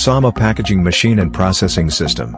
Sama Packaging Machine and Processing System.